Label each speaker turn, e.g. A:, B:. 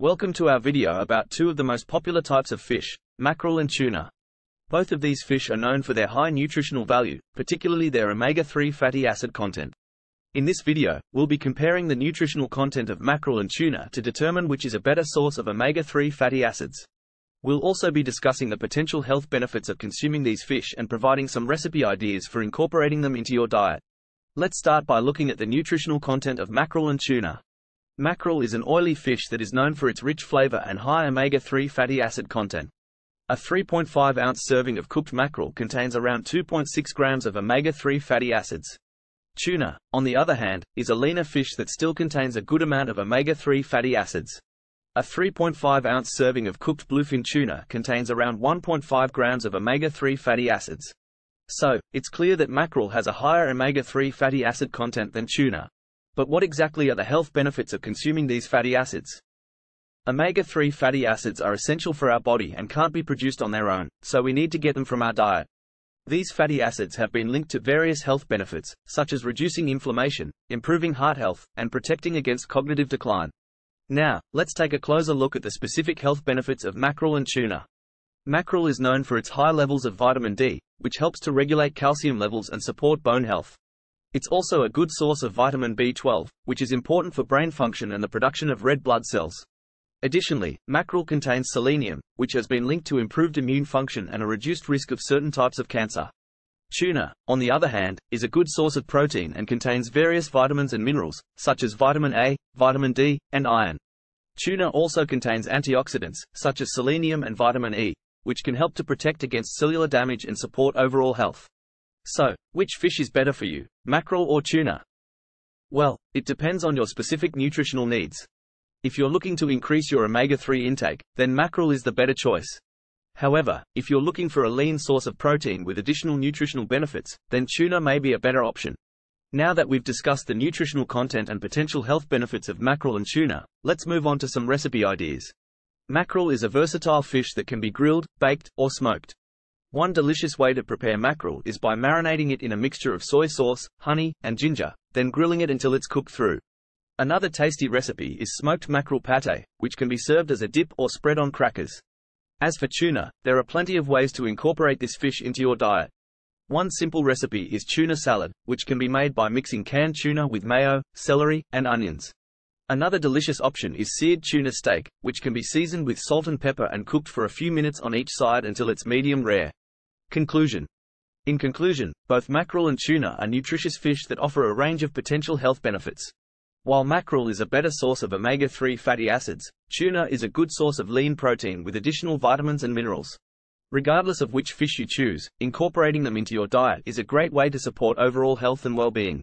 A: Welcome to our video about two of the most popular types of fish, mackerel and tuna. Both of these fish are known for their high nutritional value, particularly their omega-3 fatty acid content. In this video, we'll be comparing the nutritional content of mackerel and tuna to determine which is a better source of omega-3 fatty acids. We'll also be discussing the potential health benefits of consuming these fish and providing some recipe ideas for incorporating them into your diet. Let's start by looking at the nutritional content of mackerel and tuna. Mackerel is an oily fish that is known for its rich flavor and high omega-3 fatty acid content. A 3.5 ounce serving of cooked mackerel contains around 2.6 grams of omega-3 fatty acids. Tuna, on the other hand, is a leaner fish that still contains a good amount of omega-3 fatty acids. A 3.5 ounce serving of cooked bluefin tuna contains around 1.5 grams of omega-3 fatty acids. So, it's clear that mackerel has a higher omega-3 fatty acid content than tuna. But what exactly are the health benefits of consuming these fatty acids? Omega-3 fatty acids are essential for our body and can't be produced on their own, so we need to get them from our diet. These fatty acids have been linked to various health benefits, such as reducing inflammation, improving heart health, and protecting against cognitive decline. Now, let's take a closer look at the specific health benefits of mackerel and tuna. Mackerel is known for its high levels of vitamin D, which helps to regulate calcium levels and support bone health. It's also a good source of vitamin B12, which is important for brain function and the production of red blood cells. Additionally, mackerel contains selenium, which has been linked to improved immune function and a reduced risk of certain types of cancer. Tuna, on the other hand, is a good source of protein and contains various vitamins and minerals, such as vitamin A, vitamin D, and iron. Tuna also contains antioxidants, such as selenium and vitamin E, which can help to protect against cellular damage and support overall health. So, which fish is better for you, mackerel or tuna? Well, it depends on your specific nutritional needs. If you're looking to increase your omega-3 intake, then mackerel is the better choice. However, if you're looking for a lean source of protein with additional nutritional benefits, then tuna may be a better option. Now that we've discussed the nutritional content and potential health benefits of mackerel and tuna, let's move on to some recipe ideas. Mackerel is a versatile fish that can be grilled, baked, or smoked. One delicious way to prepare mackerel is by marinating it in a mixture of soy sauce, honey, and ginger, then grilling it until it's cooked through. Another tasty recipe is smoked mackerel pate, which can be served as a dip or spread on crackers. As for tuna, there are plenty of ways to incorporate this fish into your diet. One simple recipe is tuna salad, which can be made by mixing canned tuna with mayo, celery, and onions. Another delicious option is seared tuna steak, which can be seasoned with salt and pepper and cooked for a few minutes on each side until it's medium rare. Conclusion In conclusion, both mackerel and tuna are nutritious fish that offer a range of potential health benefits. While mackerel is a better source of omega-3 fatty acids, tuna is a good source of lean protein with additional vitamins and minerals. Regardless of which fish you choose, incorporating them into your diet is a great way to support overall health and well-being.